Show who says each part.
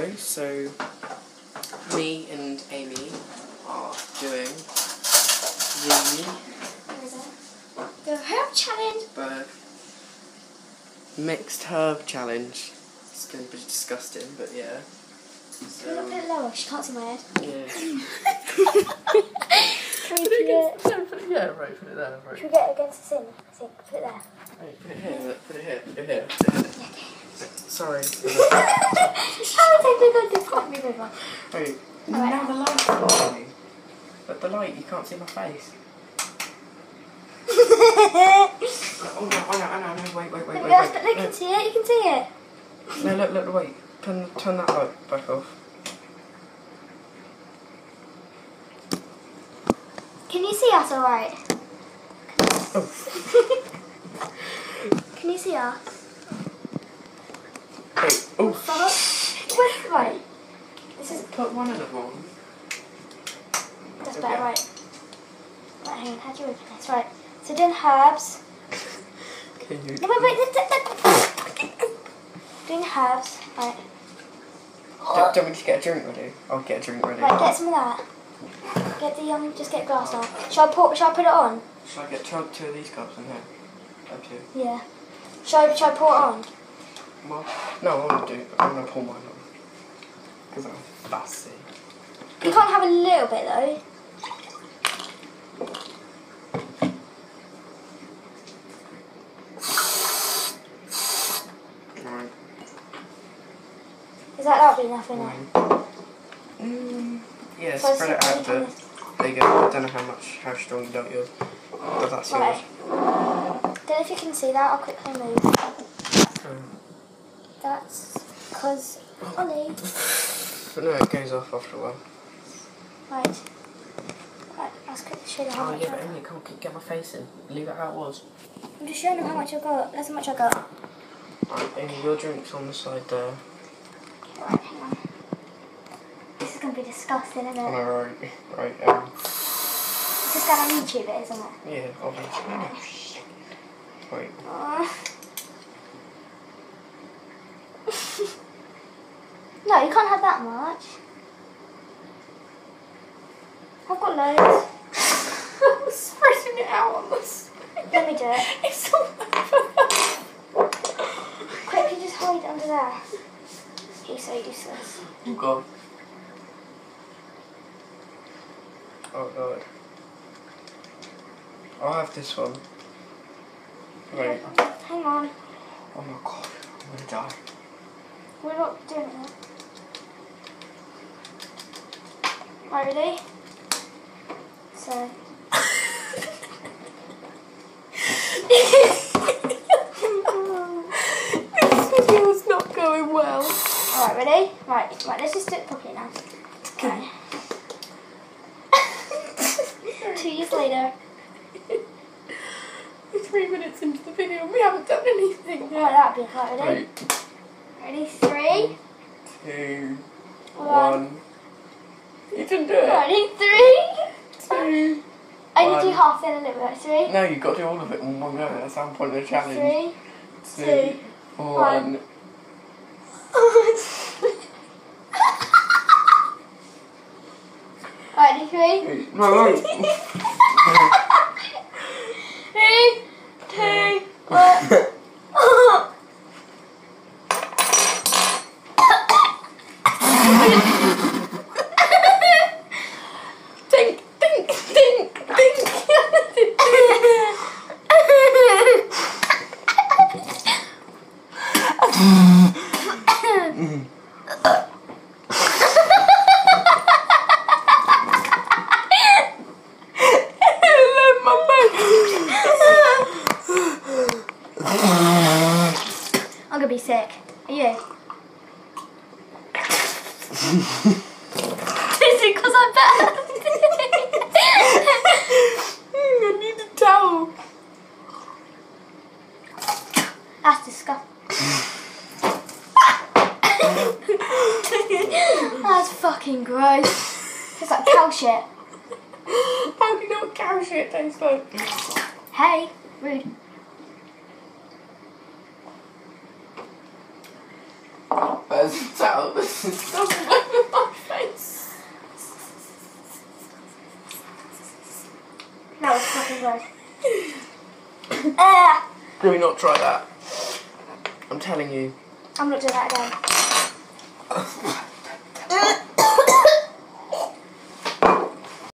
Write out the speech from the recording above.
Speaker 1: Hello, so me and Amy are doing the
Speaker 2: The herb challenge.
Speaker 1: bird mixed herb challenge. It's going to be disgusting, but yeah.
Speaker 2: Can I put it lower? She can't see my head.
Speaker 1: yeah.
Speaker 2: Can we put it,
Speaker 1: yeah, right, put it there, right.
Speaker 2: should we get it against the sink? Put it there.
Speaker 1: Right, put it here, put it here, put it here. Put it here. Sorry.
Speaker 2: How would they go this one? Move over.
Speaker 1: Wait,
Speaker 2: Alright.
Speaker 1: now the light's on me. But the light, you can't see my face. Oh no, oh no, oh no, no, wait, wait, wait, wait,
Speaker 2: Yes,
Speaker 1: wait.
Speaker 2: but they can see it. You can see it.
Speaker 1: No, look, look, wait. Turn, turn that light back off.
Speaker 2: Can you see us all right?
Speaker 1: Oh,
Speaker 2: Can you see us?
Speaker 1: wait, oh.
Speaker 2: Fuck. Wait, right. This is
Speaker 1: Put one in the wrong.
Speaker 2: that's
Speaker 1: Okay.
Speaker 2: better, right? Right, hang on. How do you open this? Right. So doing herbs.
Speaker 1: Can you?
Speaker 2: No, wait, wait. th- Doing herbs. Right.
Speaker 1: Do, do you want me to get a drink ready? I'll get a drink ready.
Speaker 2: Right, get some of that. Get the um, just get glass now. Shall I pour? Shall I put it on?
Speaker 1: Shall I get two, two of these cups in here? Two.
Speaker 2: Yeah. Shall I, shall I pour it on?
Speaker 1: Well, no, I want to do. I'm gonna pour mine on. Because I'm fussy.
Speaker 2: You can't have a little bit though.
Speaker 1: Right.
Speaker 2: Is that that'll be enough in?
Speaker 1: Mm, yeah,
Speaker 2: So
Speaker 1: spread it out. There you go. I don't know how much, how strong you don't yours. But that's yours.
Speaker 2: Right. Don't know if you can see that. I'll quickly move. That's because Ollie.
Speaker 1: But no, it goes off after a while.
Speaker 2: Right. Right. Let's quickly show you how
Speaker 1: Oh
Speaker 2: much.
Speaker 1: yeah,
Speaker 2: I
Speaker 1: but
Speaker 2: got.
Speaker 1: Emily, can't get my face in. Leave it how it was.
Speaker 2: I'm just showing them how much I got. That's how much I got.
Speaker 1: Right, Amy, your drink's on the side there.
Speaker 2: Right. Hang on. This is gonna be disgusting, isn't
Speaker 1: Oh
Speaker 2: it?
Speaker 1: no, right, right. Um,
Speaker 2: It's just going on YouTube, it isn't it?
Speaker 1: yeah, obviously. Wait.
Speaker 2: Uh. No, you can't have that much. I've got loads.
Speaker 1: I'm spreading it out on this.
Speaker 2: Let me do it.
Speaker 1: It's all over.
Speaker 2: Quickly, just hide under there. He's so useless.
Speaker 1: Oh god. Oh god. I'll have this one. Wait.
Speaker 2: Hang on.
Speaker 1: Oh my god. I'm gonna die.
Speaker 2: We're not doing it yet. Right, ready? So.
Speaker 1: this video's not going well.
Speaker 2: Alright, ready? Right, right, let's just do it properly now. Right. Two years later.
Speaker 1: We're three minutes into the video and we haven't done anything
Speaker 2: Right,
Speaker 1: yet.
Speaker 2: that'd be right, ready?
Speaker 1: Right.
Speaker 2: Ready? Three.
Speaker 1: Two.
Speaker 2: One.
Speaker 1: One. You can do it.
Speaker 2: Ready? Three.
Speaker 1: Two.
Speaker 2: I need to do half then a little bit. Three.
Speaker 1: No, you've got to do all of it in one go. That's the point of the challenge.
Speaker 2: Three.
Speaker 1: Two.
Speaker 2: two,
Speaker 1: One.
Speaker 2: Ready? Three.
Speaker 1: No, no.
Speaker 2: Three. Two. One. I'm gonna be sick. Are you? Is bad?
Speaker 1: Hmm, I need a towel.
Speaker 2: That's disgusting. That's fucking gross. It's like cow shit.
Speaker 1: How do you know what cow shit tastes like?
Speaker 2: Hey, rude.
Speaker 1: Where's the towel? This is doesn't my face.
Speaker 2: That was fucking gross. Ah!
Speaker 1: Do not try that. I'm telling you.
Speaker 2: I'm not doing that again. Uh.